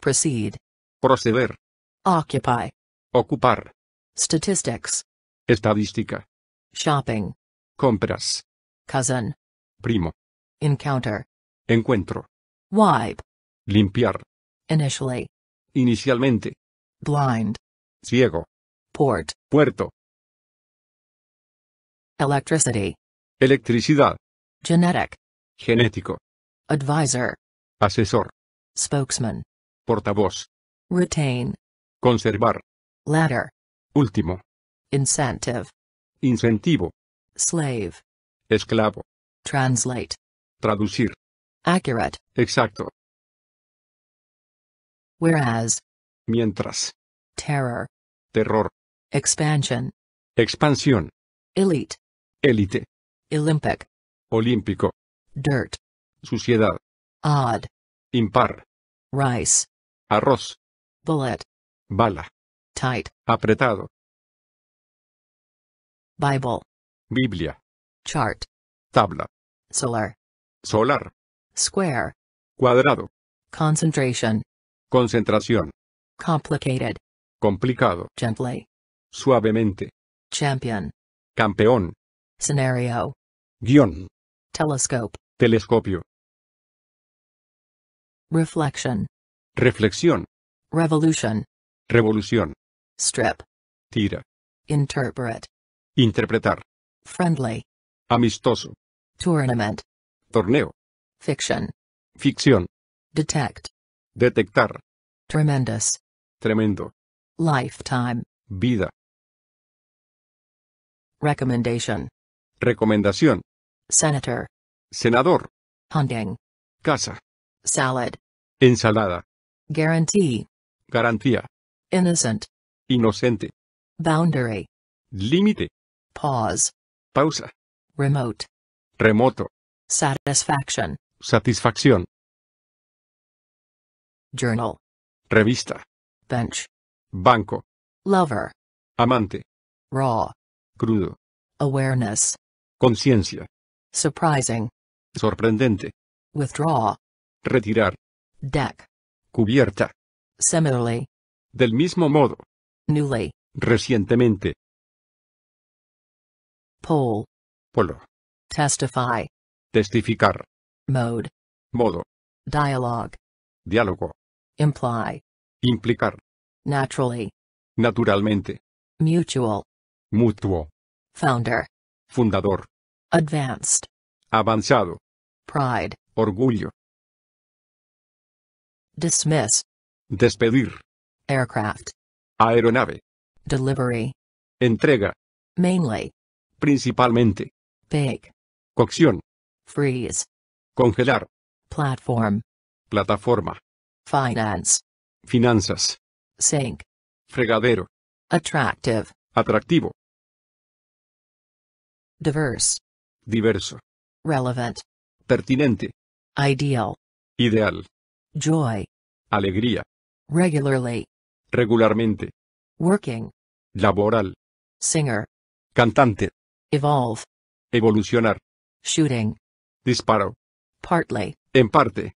proceed, proceder, occupy, ocupar, statistics, estadística, shopping, compras, cousin, primo, encounter, encuentro, wipe, limpiar, initially, inicialmente, blind, ciego, port, puerto, electricity, electricidad, genetic, genético, advisor, asesor, spokesman, portavoz, retain, conservar, ladder, último, incentive, incentivo, slave, esclavo, translate, traducir, accurate, exacto, whereas, mientras, terror, terror, expansion, expansión, elite, élite, Olympic, olímpico, dirt, suciedad, odd, impar, rice, arroz, bullet, bala, tight, apretado, Bible, Biblia, chart, tabla, solar, solar, square, cuadrado, concentration, concentración, complicated, complicado, gently, suavemente, champion, campeón, scenario, guion, telescope, telescopio, reflection, reflexión, revolution, revolución, strip, tira, interpret, interpretar, friendly, amistoso, tournament, torneo, fiction, ficción, detect, detectar, tremendous, tremendo, lifetime, vida, recommendation, recomendación, senator, senador, hunting, casa, salad, ensalada, guarantee, garantía, innocent, inocente, boundary, límite, pause, pausa, remote, remoto, satisfaction, satisfacción, journal, revista, bench, banco, lover, amante, raw, crudo, awareness, conciencia, surprising, sorprendente, withdraw, retirar, deck, cubierta, similarly, del mismo modo, newly, recientemente, poll, polo, testify, testificar, mode, modo, dialogue, diálogo, imply, implicar, naturally, naturalmente, mutual, mutuo, founder, fundador, advanced, avanzado, pride, orgullo, dismiss, despedir, aircraft, aeronave, delivery, entrega, mainly, principalmente, bake, cocción, freeze, congelar, platform, plataforma, finance, finanzas, sink, fregadero, attractive, atractivo, diverse, diverso, relevant, pertinente, ideal, ideal, joy, alegría, regularly, regularmente, working, laboral, singer, cantante, evolve, evolucionar, shooting, disparo, partly, en parte,